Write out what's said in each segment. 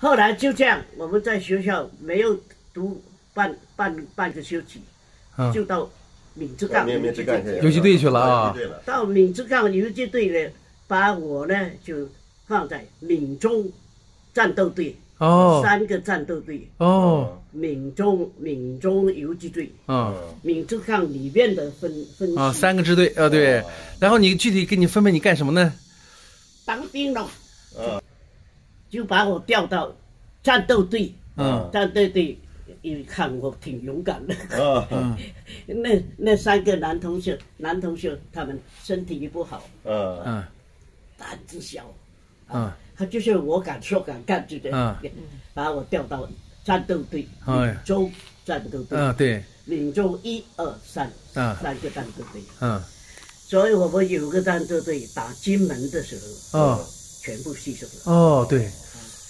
后来就这样，我们在学校没有读半半半个学期，嗯。就到闽浙赣游击队去了。啊，到闽浙赣游击队呢，把我呢就放在闽中战斗队，哦。三个战斗队，哦，闽中闽中游击队，嗯。闽浙赣里面的分分啊，系三个支队，啊对，然后你具体给你分配你干什么呢？当兵了，嗯就把我调到战斗队，嗯。战斗队一看我挺勇敢的，啊嗯。那那三个男同学，男同学他们身体不好，嗯。嗯胆子小，嗯。他就是我敢说敢干，就这样，嗯。把我调到战斗队，哎闽州战斗队，嗯对，闽州一二三嗯。三个战斗队，嗯。所以我们有个战斗队打金门的时候，哦全部牺牲了。哦对，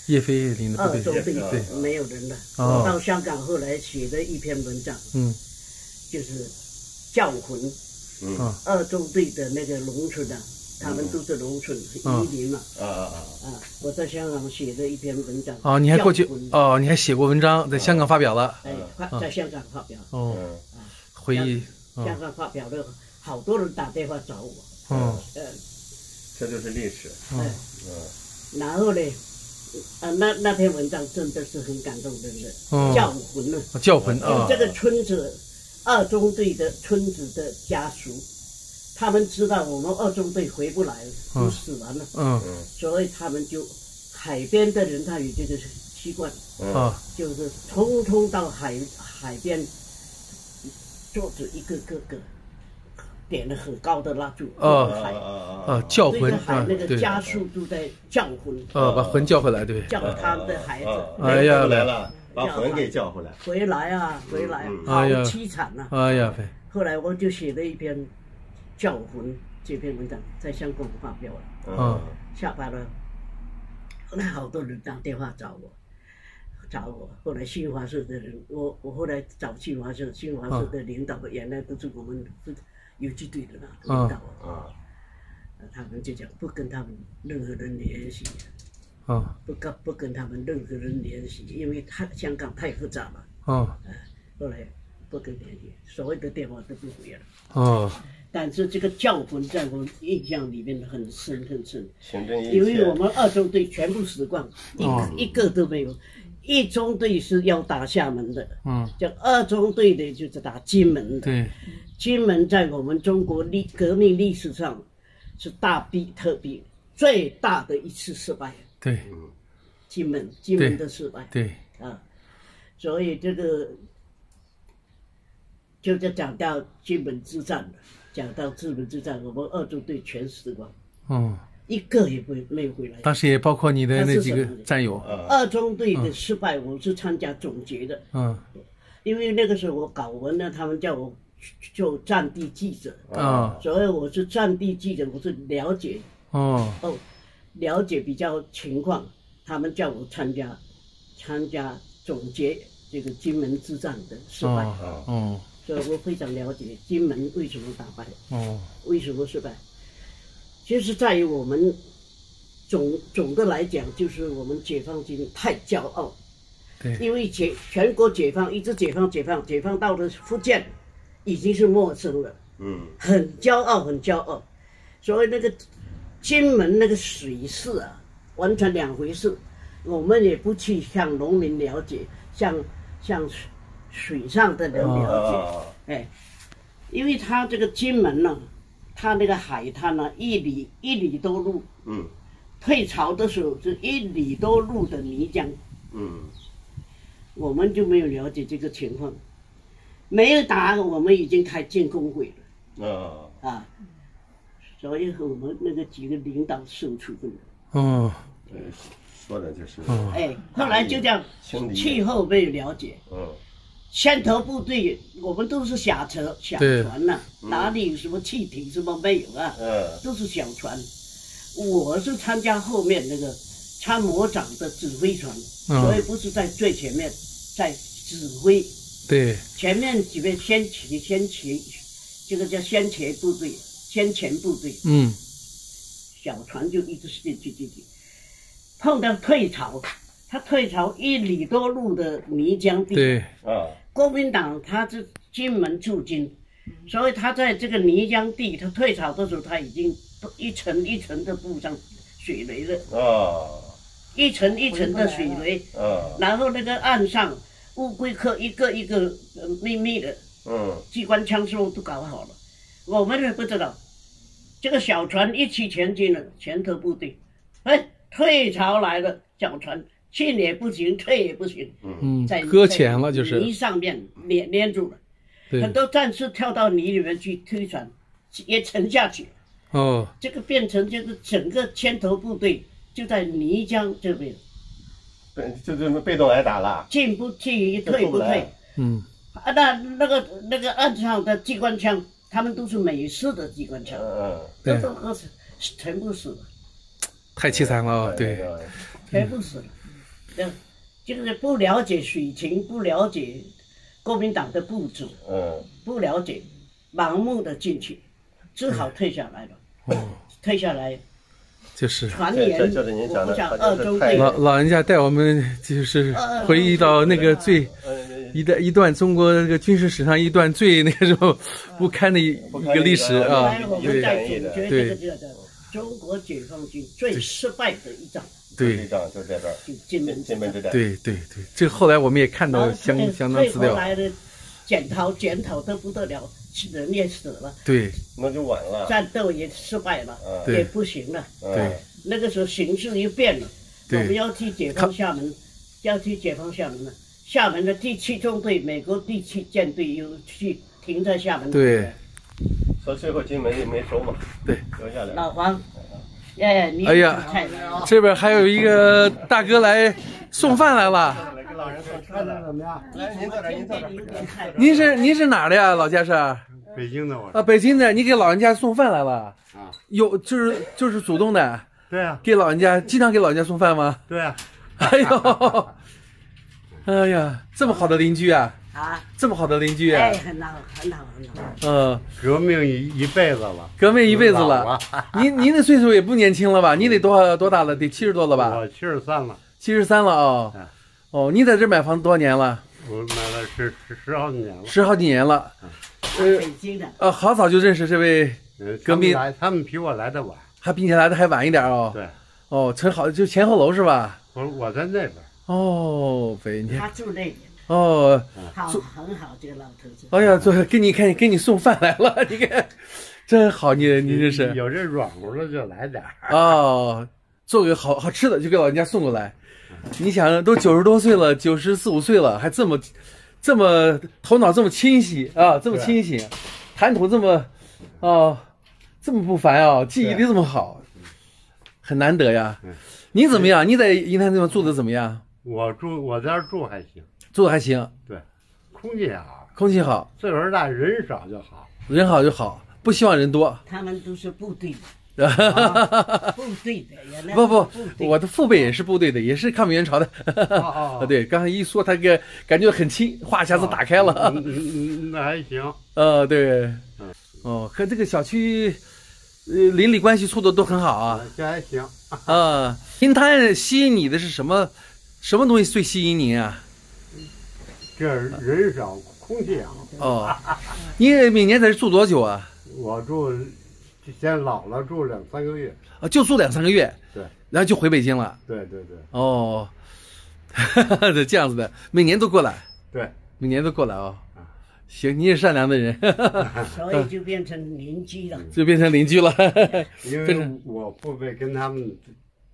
叶飞林的部队二中队对。没有人了。哦。我到香港后来写的一篇文章，嗯。就是教魂。嗯。二中队的那个农村啊，他们都是农村嗯移民嘛。啊啊啊！啊，我在香港写的一篇文章。哦，你还过去哦，你还写过文章，在香港发表了。哎，在香港发表，哦，嗯。回忆香港发表了，好多人打电话找我。嗯。呃，这就是历史。哦嗯。然后呢，啊，那那篇文章真的是很感动人的，嗯、叫魂呢。叫魂啊。这个村子二中队的村子的家属，他们知道我们二中队回不来了，都死完了，嗯。所以他们就海边的人他有这个习惯，嗯。啊。就是通通到海海边坐着一个个个点了很高的蜡烛，哦啊海啊啊教对魂那个对家属都在叫魂，啊把魂叫回来对叫他们的孩啊！子哎呀来了，把魂给叫回来。回来啊，回来啊，好哎呀凄惨啊！哎呀后来我就写了一篇《叫魂》这篇文章，在香港发表了，嗯下班了。后来好多人打电话找我，找我。后来新华社的人，我我后来找新华社，新华社的领导原来都是我们是游击队的啦，领导，啊。呃他们就讲不跟他们任何人联系，啊。不跟不跟他们任何人联系，因为太香港太复杂了。啊。后来不跟联系，所有的电话都不回了。哦但是这个教魂在我印象里面很深很深，因为我切。们二中队全部死光，一个、哦一个都没有。一中队是要打厦门的，嗯。叫二中队的就是打金门的。对金门在我们中国历革命历史上是大弊特弊，最大的一次失败。对。金门金门的失败。对啊，所以这个就是讲到金门之战了，讲到金门之战，我们二中队全死光，嗯，一个也不没有回来。当时也包括你的那几个战友。啊。二中队的失败，我是参加总结的，嗯。因为那个时候我搞文呢，他们叫我做战地记者，啊。所以我是战地记者，我是了解哦。哦，了解比较情况，他们叫我参加参加总结这个金门之战的失败，哦哦。所以我非常了解金门为什么打败，哦。为什么失败，就是在于我们总总的来讲，就是我们解放军太骄傲，对。因为解全国解放一直解放解放解放到了福建，已经是陌生了。嗯很骄傲，很骄傲。所以那个金门那个水势啊，完全两回事。我们也不去向农民了解，向向水水上的人了解。啊哎，因为他这个金门呢、他那个海滩呢、一里一里多路，嗯退潮的时候是一里多路的泥浆，嗯我们就没有了解这个情况。没有打，我们已经开建工会了。啊啊，所以我们那个几个领导受处分了。哦对，说的就是哎，后来就这样，气候没有了解，嗯先头部队我们都是小车小船呐、哪里有什么汽艇什么没有啊，嗯都是小船。我是参加后面那个参谋长的指挥船，嗯所以不是在最前面，在指挥。对。前面几位先旗先旗，这个叫先前部队，先前部队。嗯。小船就一直进去进去，碰到退潮，他退潮一里多路的泥浆地，对，啊，国民党他是金门驻军，所以他在这个泥浆地，他退潮的时候，他已经一层一层的布上水雷了，啊，一层一层的水雷，啊，然后那个岸上乌龟壳一个一个呃密密的嗯，机关枪什么都搞好了，我们也不知道。这个小船一起前进了，前头部队，哎，退潮来了，小船进也不行，退也不行，嗯。在，搁浅了就是。泥，上面粘粘住了。很，多战士跳到泥里面去推船，也沉下去。哦，这个变成就是整个牵头部队就在泥浆这边，被就这么被动挨打了，进不去，就出不来退不退。嗯，啊，那那个那个岸上的机关枪，他们都是美式的机关枪，嗯这对都都是全部死了，太凄惨了对，全部死了。嗯就是不了解水情，不了解国民党的部署，嗯，不了解，盲目的进去，只好退下来了。哦，退下来，就是。传言这这就是您讲的我想他就是太二中队老老人家带我们就是回忆到那个最嗯，一段一段中国那个军事史上一段最那个什么不堪的一一个历史啊来，我们对对个叫做中国解放军最失败的一仗，对。这仗就在这儿，就金门。金门之战，对对对，这后来我们也看到相相当退资料，回来的检讨检讨的不得了，人也死了，对。那就晚了，战斗也失败了，嗯。也不行了。嗯。对那个时候形势又变了，我们要去解放厦门，要去解放厦门了。厦门的第七中队，美国第七舰队又去停在厦门。对，所以最后金门也没收嘛，对，留下来，老黄，哎，你哎呀这边还有一个大哥来送饭来了。老人坐车的，怎么样？来，您坐这儿，您坐这儿。您是您是哪儿的呀，老家是？啊，北京的我，啊北京的。你给老人家送饭来了？啊，有就是就是主动的，对啊，给老人家经常给老人家送饭吗？对啊，哎呦，哎呀，这么好的邻居啊，啊，这么好的邻居啊哎，，很好，很好，很好。嗯，革命一一辈子了，革命一辈子了。您您的岁数也不年轻了吧？你得多少多大了？得七十多了吧？我七十三了，七十三了哦嗯。哦，你在这买房子多少年了？我买了十十十好几年了。十好几年了。呃北京的，呃，好早就认识这位，呃革命他们来，他们比我来的晚。还比你来的还晚一点哦。对，哦，陈好就前后楼是吧？我我在那边，哦，北京他住那边，哦，好，很好，这个老头子。哎呀，昨给你看给你送饭来了，你看，真好，你你这是有这软乎的就来点儿。哦，做个好好吃的就给老人家送过来。你想，都九十多岁了，九十四五岁了，还这么这么头脑这么清晰啊，这么清醒，谈吐这么哦，这么不凡啊，记忆力这么好，很难得呀嗯。你怎么样？你在银滩地方住的怎么样？我住我在这儿住还行，住的还行，对空气好，空气好，岁数大人少就好。人好就好，不希望人多。他们都是部队的，部队的，原来不不我的父辈也是部队的，也是抗美援朝的。哦啊，对，刚才一说他个感觉很亲，话匣子打开了。嗯嗯嗯，那还行。呃，对，哦，和这个小区，呃，邻里关系处的都很好啊。这还行。啊，银滩吸引你的是什么？什么东西最吸引你啊？这人少，空气好。哦，你每年在这住多久啊？我住，先老了住两三个月。啊，就住两三个月，对，然后就回北京了。对对对哦，这样子的，每年都过来，对，每年都过来哦。行，你也善良的人 所以就变成邻居了。就变成邻居了。因为我父辈跟他们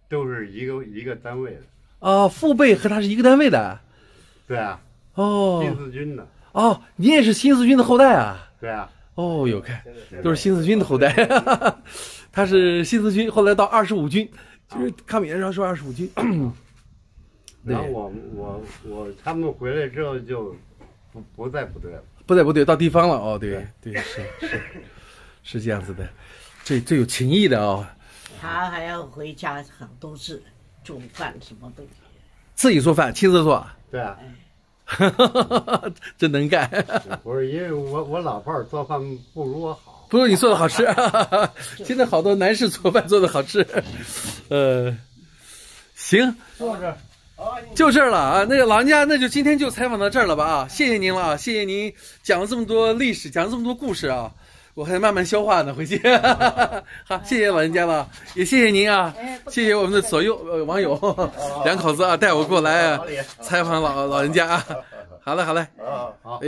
都是一个一个单位的。哦，父辈和他是一个单位的。对啊，哦新四军的。哦，你也是新四军的后代啊？对啊，哦，有看，都是新四军的后代。他是新四军，后来到二十五军，就是抗美援朝是二十五军。然后我我我他们回来之后就不不在部队了。不在部队，到地方了哦，对对是是是这样子的，最最有情义的哦，他还要回家很多次做饭，什么都。自己做饭，亲自做，对啊，真能干。不是因为我我老伴儿做饭不如我好。不如你做的好吃，现在好多男士做饭做的好吃。呃，行，坐这儿。哦，就这儿了啊！那个老人家，那就今天就采访到这儿了吧啊！谢谢您了啊！谢谢您讲了这么多历史，讲了这么多故事啊！我还慢慢消化呢，回去。好，谢谢老人家了，也谢谢您啊！谢谢我们的左右呃网友两口子啊，带我过来采访老老人家啊！好嘞，好嘞。啊，好。